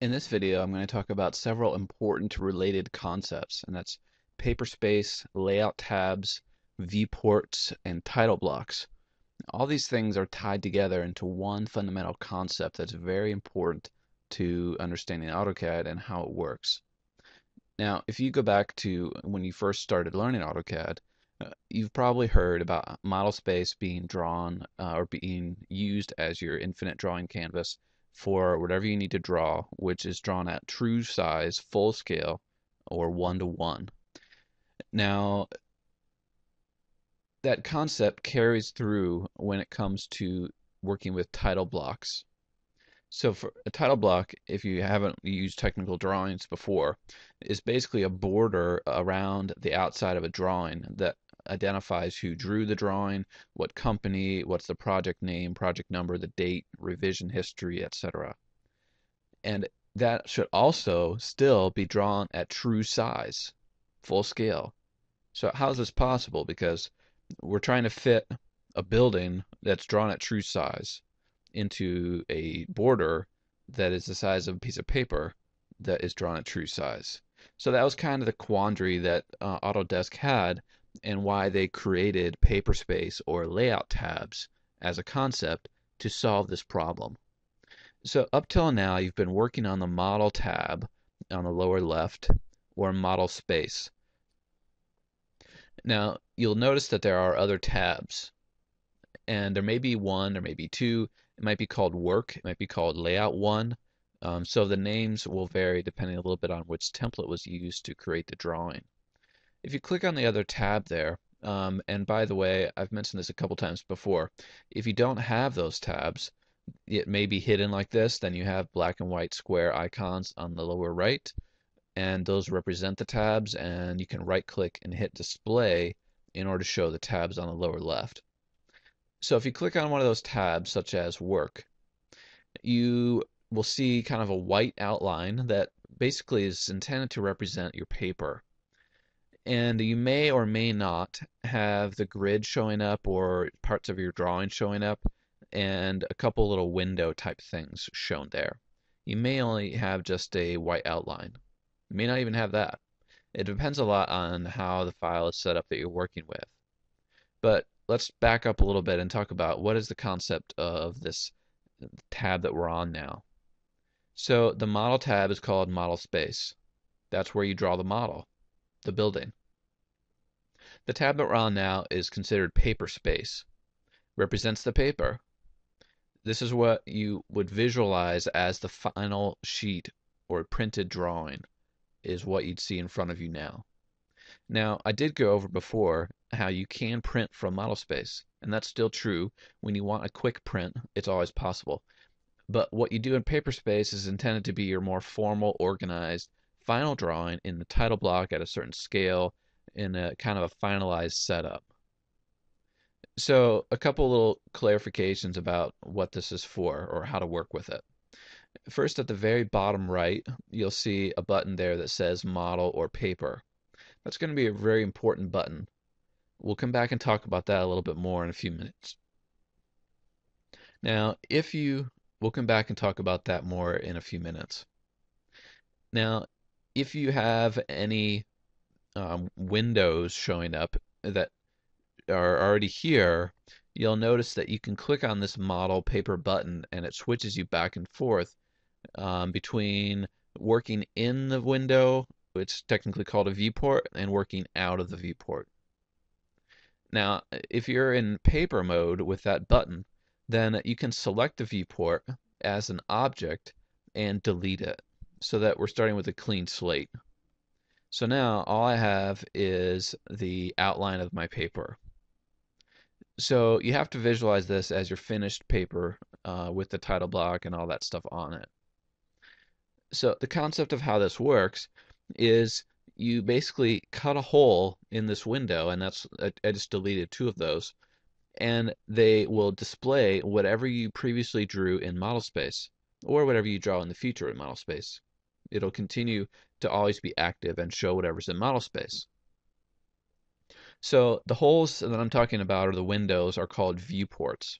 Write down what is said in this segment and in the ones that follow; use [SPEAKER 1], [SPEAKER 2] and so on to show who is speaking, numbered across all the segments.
[SPEAKER 1] In this video, I'm going to talk about several important related concepts, and that's paper space, layout tabs, viewports, and title blocks. All these things are tied together into one fundamental concept that's very important to understanding AutoCAD and how it works. Now, if you go back to when you first started learning AutoCAD, uh, you've probably heard about model space being drawn uh, or being used as your infinite drawing canvas for whatever you need to draw, which is drawn at true size, full scale, or one to one. Now, that concept carries through when it comes to working with title blocks. So for a title block, if you haven't used technical drawings before, is basically a border around the outside of a drawing that identifies who drew the drawing, what company, what's the project name, project number, the date, revision history, etc. And that should also still be drawn at true size, full scale. So how is this possible? Because we're trying to fit a building that's drawn at true size into a border that is the size of a piece of paper that is drawn at true size. So that was kind of the quandary that uh, Autodesk had and why they created paperspace or layout tabs as a concept to solve this problem. So up till now, you've been working on the model tab on the lower left or model space. Now, you'll notice that there are other tabs and there may be one, there may be two. It might be called work, it might be called layout one. Um, so the names will vary depending a little bit on which template was used to create the drawing. If you click on the other tab there, um, and by the way, I've mentioned this a couple times before, if you don't have those tabs, it may be hidden like this, then you have black and white square icons on the lower right, and those represent the tabs, and you can right click and hit display in order to show the tabs on the lower left. So if you click on one of those tabs, such as work, you will see kind of a white outline that basically is intended to represent your paper and you may or may not have the grid showing up or parts of your drawing showing up and a couple little window type things shown there. You may only have just a white outline. You may not even have that. It depends a lot on how the file is set up that you're working with. But let's back up a little bit and talk about what is the concept of this tab that we're on now. So the model tab is called model space. That's where you draw the model the building. The tab that we're on now is considered paper space. Represents the paper. This is what you would visualize as the final sheet or printed drawing is what you'd see in front of you now. Now, I did go over before how you can print from model space, and that's still true. When you want a quick print, it's always possible. But what you do in paper space is intended to be your more formal, organized, final drawing in the title block at a certain scale in a kind of a finalized setup. So a couple little clarifications about what this is for or how to work with it. First, at the very bottom right, you'll see a button there that says model or paper. That's going to be a very important button. We'll come back and talk about that a little bit more in a few minutes. Now, if you, we'll come back and talk about that more in a few minutes. Now, if you have any um, windows showing up that are already here, you'll notice that you can click on this model paper button and it switches you back and forth um, between working in the window, which is technically called a viewport, and working out of the viewport. Now, if you're in paper mode with that button, then you can select the viewport as an object and delete it so that we're starting with a clean slate. So now all I have is the outline of my paper. So you have to visualize this as your finished paper uh, with the title block and all that stuff on it. So the concept of how this works is you basically cut a hole in this window, and that's I just deleted two of those, and they will display whatever you previously drew in model space or whatever you draw in the future in model space it'll continue to always be active and show whatever's in model space. So the holes that I'm talking about, or the windows, are called viewports.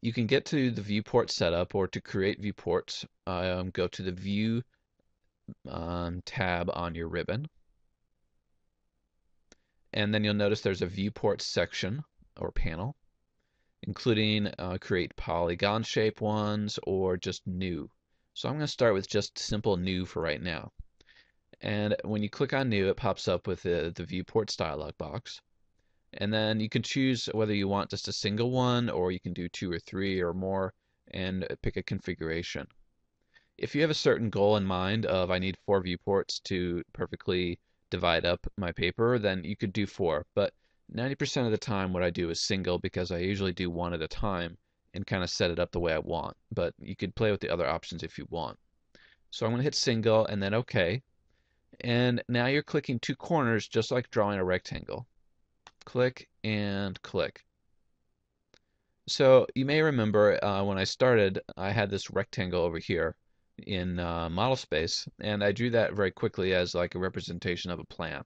[SPEAKER 1] You can get to the viewport setup or to create viewports, um, go to the View um, tab on your ribbon. And then you'll notice there's a viewport section or panel, including uh, create polygon shape ones or just new. So I'm going to start with just simple new for right now. And when you click on new, it pops up with the, the viewports dialog box. And then you can choose whether you want just a single one or you can do two or three or more and pick a configuration. If you have a certain goal in mind of I need four viewports to perfectly divide up my paper, then you could do four. But 90% of the time what I do is single because I usually do one at a time and kind of set it up the way I want. But you could play with the other options if you want. So I'm going to hit single and then OK. And now you're clicking two corners just like drawing a rectangle. Click and click. So you may remember uh, when I started, I had this rectangle over here in uh, model space, and I drew that very quickly as like a representation of a plan.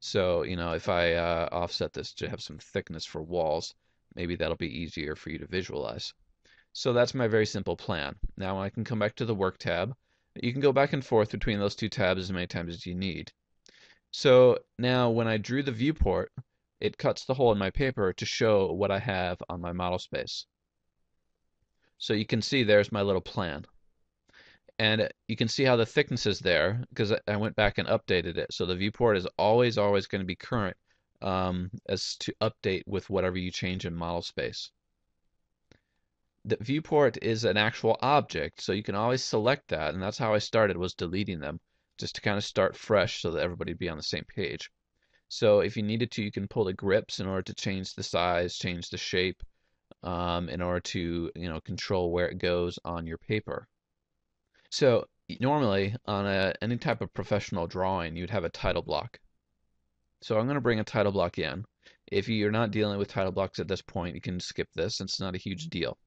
[SPEAKER 1] So, you know, if I uh, offset this to have some thickness for walls, maybe that'll be easier for you to visualize. So that's my very simple plan. Now I can come back to the Work tab. You can go back and forth between those two tabs as many times as you need. So now when I drew the viewport, it cuts the hole in my paper to show what I have on my model space. So you can see there's my little plan and you can see how the thickness is there because I went back and updated it. So the viewport is always, always going to be current um, as to update with whatever you change in model space. The viewport is an actual object, so you can always select that, and that's how I started was deleting them, just to kind of start fresh so that everybody be on the same page. So if you needed to, you can pull the grips in order to change the size, change the shape, um, in order to you know control where it goes on your paper. So normally on a, any type of professional drawing, you'd have a title block. So I'm going to bring a title block in. If you're not dealing with title blocks at this point, you can skip this. It's not a huge deal.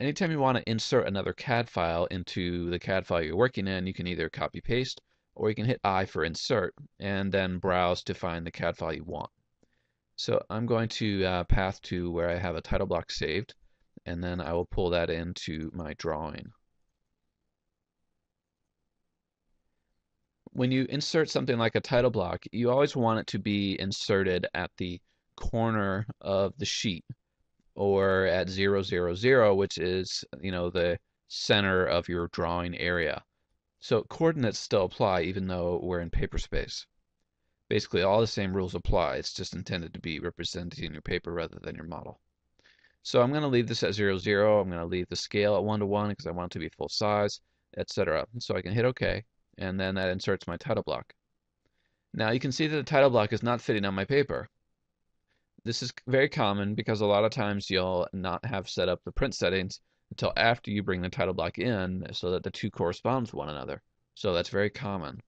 [SPEAKER 1] Anytime you want to insert another CAD file into the CAD file you're working in, you can either copy paste or you can hit I for insert and then browse to find the CAD file you want. So I'm going to uh, path to where I have a title block saved and then I will pull that into my drawing. when you insert something like a title block, you always want it to be inserted at the corner of the sheet or at 000, which is, you know, the center of your drawing area. So coordinates still apply even though we're in paper space. Basically, all the same rules apply. It's just intended to be represented in your paper rather than your model. So I'm going to leave this at 0, 0. I'm going to leave the scale at 1 to 1 because I want it to be full size, etc. So I can hit OK and then that inserts my title block. Now you can see that the title block is not fitting on my paper. This is very common because a lot of times you'll not have set up the print settings until after you bring the title block in so that the two correspond to one another. So that's very common.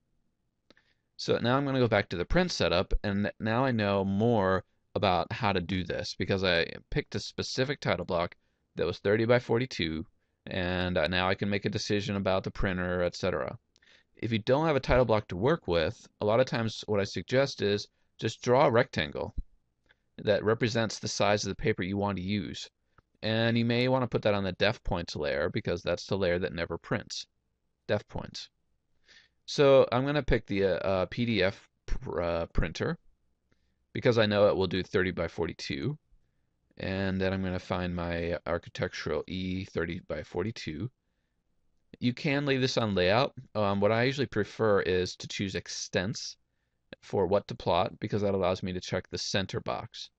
[SPEAKER 1] So now I'm going to go back to the print setup and now I know more about how to do this because I picked a specific title block that was 30 by 42 and uh, now I can make a decision about the printer, etc if you don't have a title block to work with, a lot of times what I suggest is just draw a rectangle that represents the size of the paper you want to use. And you may want to put that on the def points layer because that's the layer that never prints. Def points. So I'm going to pick the uh, uh PDF pr uh, printer because I know it will do 30 by 42. And then I'm going to find my architectural E30 by 42 you can leave this on layout. Um, what I usually prefer is to choose extents for what to plot because that allows me to check the center box.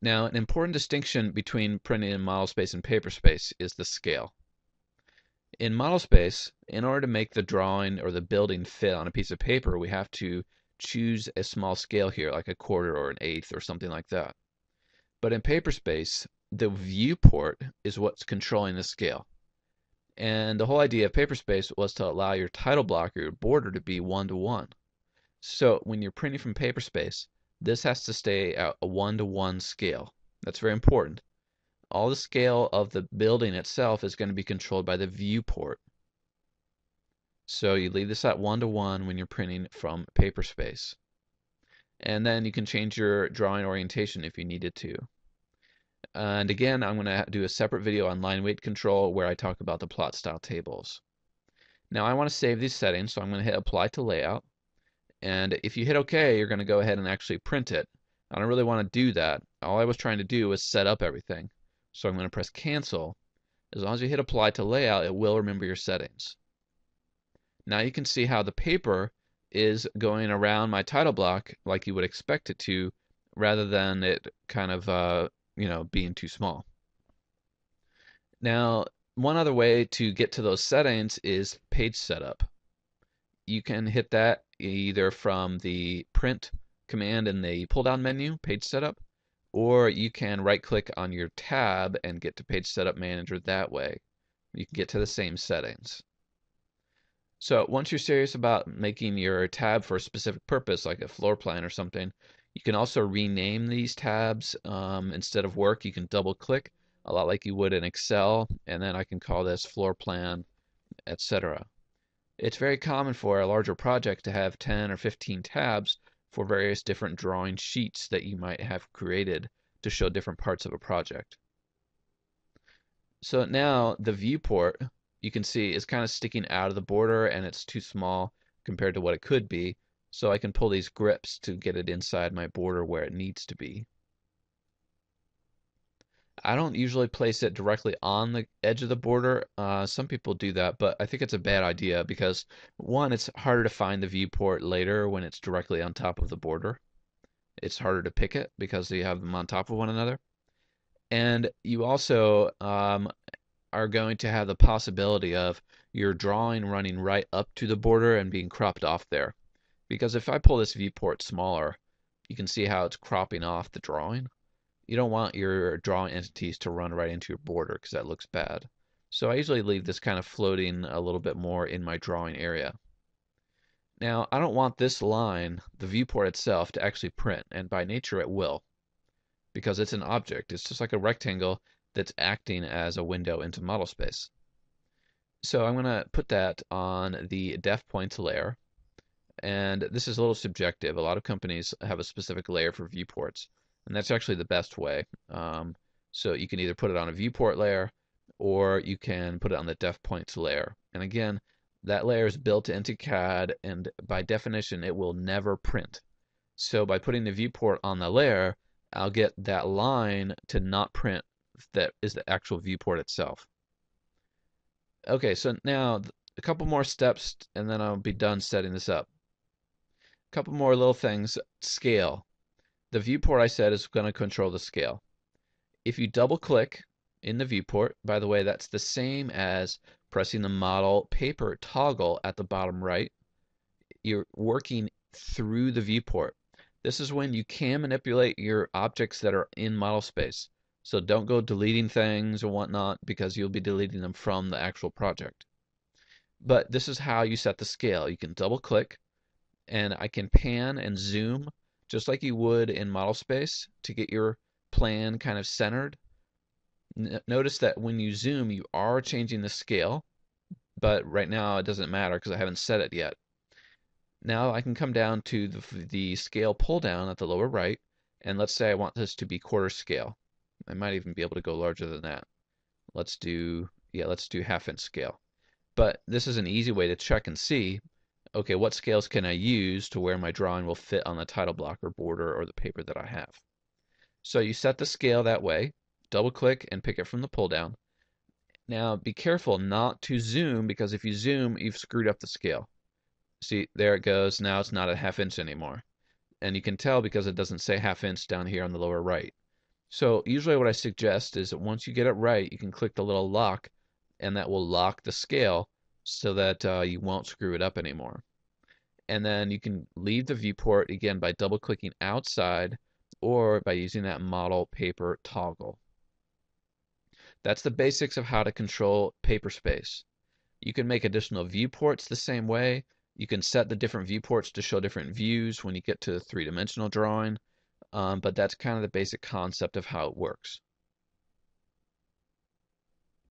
[SPEAKER 1] Now, an important distinction between printing in model space and paper space is the scale. In model space, in order to make the drawing or the building fit on a piece of paper, we have to choose a small scale here, like a quarter or an eighth or something like that. But in paper space, the viewport is what's controlling the scale. And the whole idea of Paperspace was to allow your title block or your border to be one to one. So when you're printing from Paperspace, this has to stay at a one to one scale. That's very important. All the scale of the building itself is going to be controlled by the viewport. So you leave this at one to one when you're printing from Paperspace. And then you can change your drawing orientation if you needed to. And again, I'm going to do a separate video on line weight control where I talk about the plot style tables. Now I want to save these settings, so I'm going to hit apply to layout. And if you hit OK, you're going to go ahead and actually print it. I don't really want to do that. All I was trying to do was set up everything. So I'm going to press cancel. As long as you hit apply to layout, it will remember your settings. Now you can see how the paper is going around my title block like you would expect it to rather than it kind of uh, you know, being too small. Now, one other way to get to those settings is page setup. You can hit that either from the print command in the pull down menu, page setup, or you can right click on your tab and get to page setup manager that way. You can get to the same settings. So once you're serious about making your tab for a specific purpose, like a floor plan or something, you can also rename these tabs. Um, instead of work, you can double click a lot like you would in Excel, and then I can call this floor plan, etc. It's very common for a larger project to have 10 or 15 tabs for various different drawing sheets that you might have created to show different parts of a project. So now the viewport you can see is kind of sticking out of the border and it's too small compared to what it could be. So I can pull these grips to get it inside my border where it needs to be. I don't usually place it directly on the edge of the border. Uh, some people do that, but I think it's a bad idea because one, it's harder to find the viewport later when it's directly on top of the border. It's harder to pick it because you have them on top of one another. And you also um, are going to have the possibility of your drawing running right up to the border and being cropped off there. Because if I pull this viewport smaller, you can see how it's cropping off the drawing. You don't want your drawing entities to run right into your border because that looks bad. So I usually leave this kind of floating a little bit more in my drawing area. Now, I don't want this line, the viewport itself, to actually print, and by nature it will, because it's an object. It's just like a rectangle that's acting as a window into model space. So I'm going to put that on the def points layer, and this is a little subjective. A lot of companies have a specific layer for viewports, and that's actually the best way. Um, so you can either put it on a viewport layer, or you can put it on the def points layer. And again, that layer is built into CAD, and by definition, it will never print. So by putting the viewport on the layer, I'll get that line to not print that is the actual viewport itself. Okay, so now a couple more steps, and then I'll be done setting this up couple more little things. Scale. The viewport I said is going to control the scale. If you double click in the viewport, by the way, that's the same as pressing the model paper toggle at the bottom right. You're working through the viewport. This is when you can manipulate your objects that are in model space. So don't go deleting things or whatnot because you'll be deleting them from the actual project. But this is how you set the scale. You can double click and I can pan and zoom just like you would in model space to get your plan kind of centered. N notice that when you zoom, you are changing the scale, but right now it doesn't matter because I haven't set it yet. Now I can come down to the, the scale pull down at the lower right, and let's say I want this to be quarter scale. I might even be able to go larger than that. Let's do, yeah, let's do half inch scale. But this is an easy way to check and see okay, what scales can I use to where my drawing will fit on the title block or border or the paper that I have. So you set the scale that way, double click and pick it from the pull down. Now be careful not to zoom because if you zoom, you've screwed up the scale. See, there it goes. Now it's not a half inch anymore. And you can tell because it doesn't say half inch down here on the lower right. So usually what I suggest is that once you get it right, you can click the little lock and that will lock the scale so that uh, you won't screw it up anymore. And then you can leave the viewport again by double clicking outside or by using that model paper toggle. That's the basics of how to control paper space. You can make additional viewports the same way. You can set the different viewports to show different views when you get to the three-dimensional drawing. Um, but that's kind of the basic concept of how it works.